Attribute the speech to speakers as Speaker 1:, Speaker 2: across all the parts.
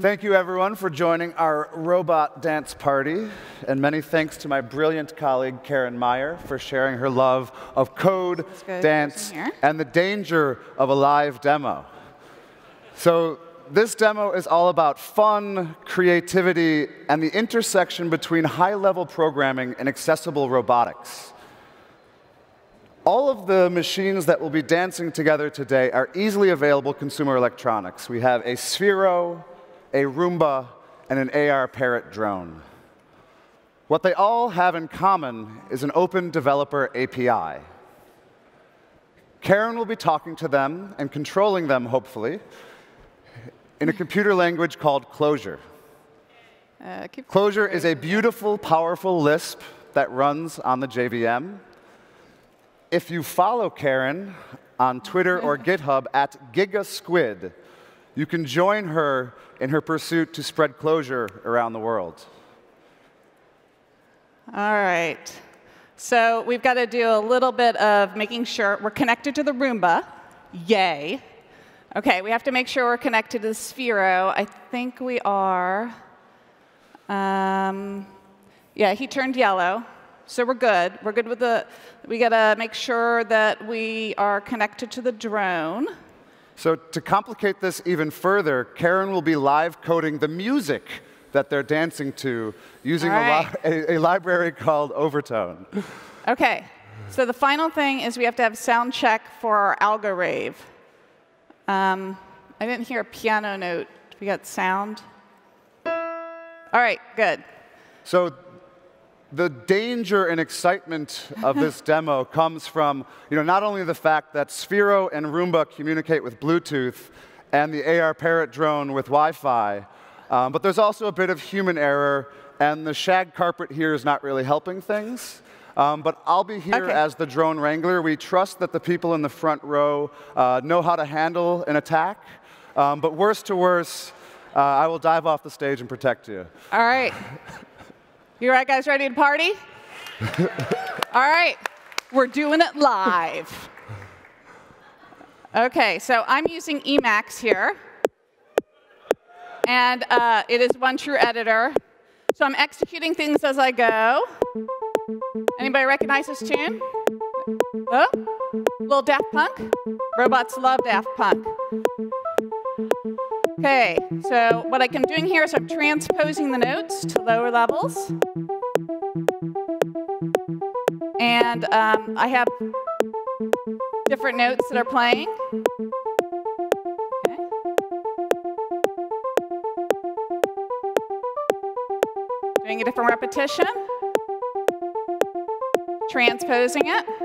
Speaker 1: Thank you, everyone, for joining our robot dance party. And many thanks to my brilliant colleague, Carin Meier, for sharing her love of code, dance, and the danger of a live demo. So this demo is all about fun, creativity, and the intersection between high-level programming and accessible robotics. All of the machines that will be dancing together today are easily available consumer electronics. We have a Sphero, a Roomba, and an AR Parrot drone. What they all have in common is an open developer API. Carin will be talking to them and controlling them, hopefully, in a computer language called Clojure. Uh, Clojure is a beautiful, powerful Lisp that runs on the JVM. If you follow Carin on Twitter or GitHub at GigaSquid, you can join her in her pursuit to spread Clojure around the world.
Speaker 2: All right. So we've got to do a little bit of making sure we're connected to the Roomba. Yay. OK, we have to make sure we're connected to the Sphero. I think we are. Um, yeah, he turned yellow. So we're good. We're good with the, we got to make sure that we are connected to the drone.
Speaker 1: So to complicate this even further, Carin will be live coding the music that they're dancing to using right. a, li a, a, library called Overtone.
Speaker 2: OK. So the final thing is we have to have sound check for our Algorave. Um, I didn't hear a piano note. We got sound? All right, good.
Speaker 1: So the danger and excitement of this demo comes from you know, not only the fact that Sphero and Roomba communicate with Bluetooth and the AR Parrot drone with Wi-Fi, um, but there's also a bit of human error, and the shag carpet here is not really helping things. Um, but I'll be here okay. as the drone wrangler. We trust that the people in the front row uh, know how to handle an attack. Um, but worse to worse, uh, I will dive off the stage and protect you.
Speaker 2: All right. You all right, guys, ready to party? All right, we're doing it live. OK, so I'm using Emacs here. And uh, it is one true editor. So I'm executing things as I go. Anybody recognize this tune? Oh, little Daft Punk? Robots love Daft Punk. Okay, so what I'm doing here is I'm transposing the notes to lower levels. And um, I have different notes that are playing. Okay. Doing a different repetition. Transposing it.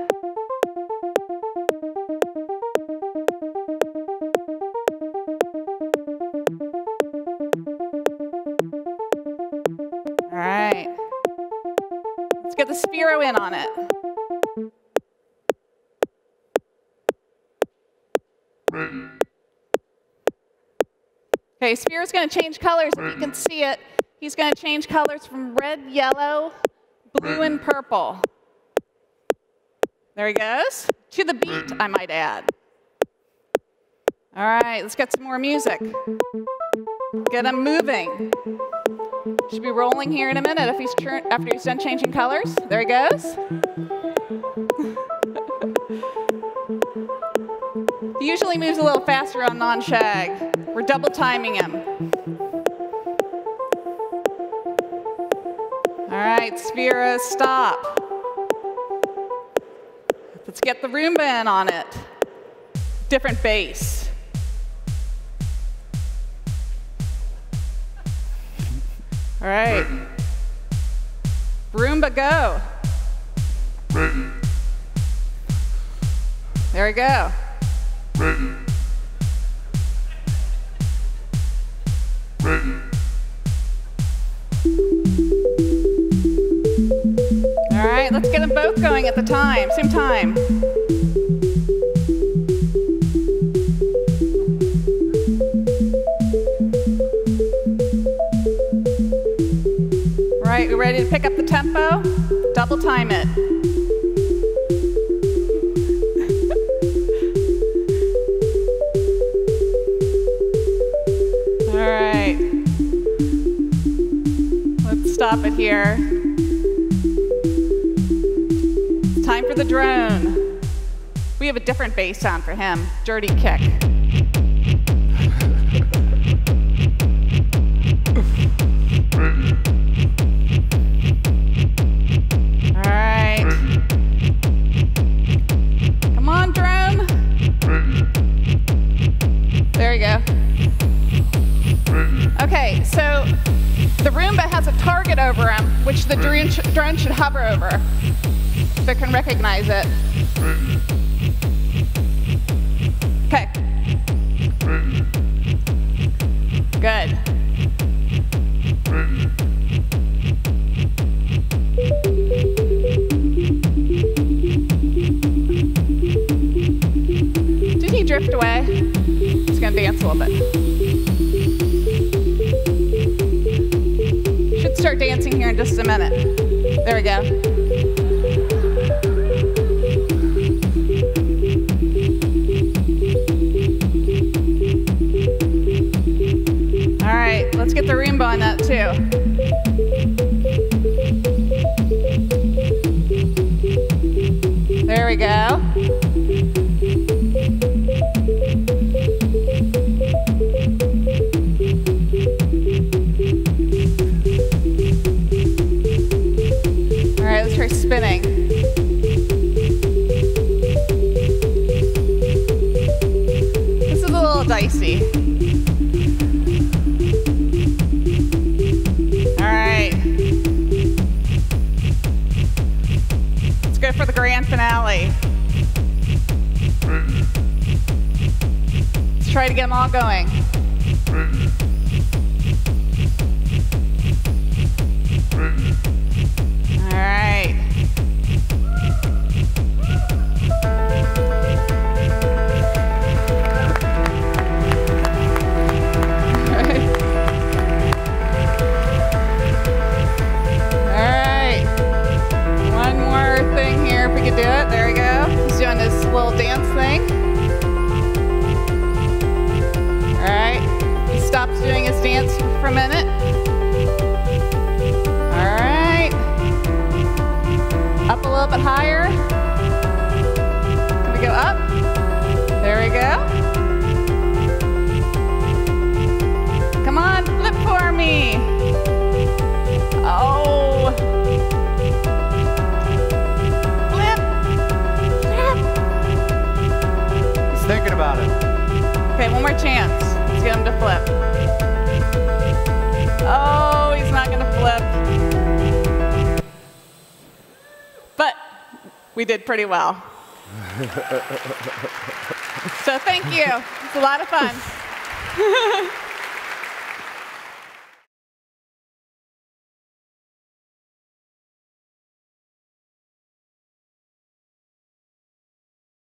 Speaker 2: Sphero in on it. Okay, Sphero's going to change colors. If you can see it, he's going to change colors from red, yellow, blue, and purple. There he goes. To the beat, I might add. All right, let's get some more music. Get him moving. Should be rolling here in a minute if he's after he's done changing colors. There he goes. he usually moves a little faster on non-shag. We're double timing him. All right, Sphero, stop. Let's get the Roomba in on it. Different bass. All right. Ready. Roomba, go.
Speaker 3: Ready.
Speaker 2: There we go.
Speaker 3: Ready. Ready.
Speaker 2: All right, let's get them both going at the time, same time. Ready to pick up the tempo? Double time it. All right. Let's stop it here. Time for the drone. We have a different bass sound for him. Dirty kick. Over him, which the drone, sh drone should hover over, so it can recognize it. Okay. Good. Did he drift away? He's gonna dance a little bit. Start dancing here in just a minute. There we go. All right, let's get the Roomba on that Let's for the grand finale. Let's try to get them all going. All right. Little bit higher. Can we go up? There we go. Come on, flip for me. Oh. Flip. Flip.
Speaker 1: He's thinking about it.
Speaker 2: Okay, one more chance. Let's get him to flip. Oh, he's not going to flip. We did pretty well. so thank you. It's a lot of fun.